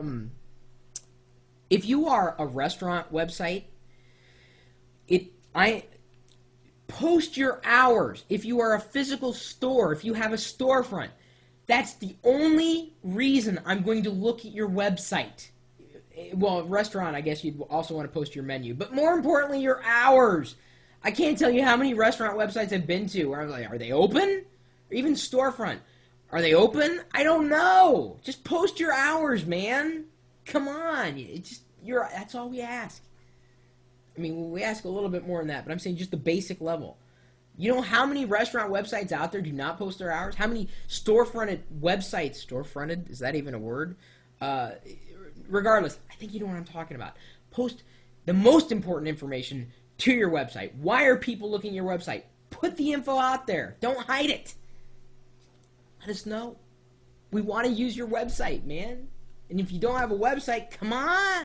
um, if you are a restaurant website, it I post your hours. If you are a physical store, if you have a storefront, that's the only reason I'm going to look at your website. Well, restaurant, I guess you'd also want to post your menu, but more importantly, your hours. I can't tell you how many restaurant websites I've been to where I'm like, are they open? Or even storefront. Are they open? I don't know. Just post your hours, man. Come on. It just you're that's all we ask. I mean, we ask a little bit more than that, but I'm saying just the basic level. You know how many restaurant websites out there do not post their hours? How many storefronted websites, storefronted, is that even a word? Uh, regardless, I think you know what I'm talking about. Post the most important information to your website. Why are people looking at your website? Put the info out there. Don't hide it. Let us know. We want to use your website, man. And if you don't have a website, come on.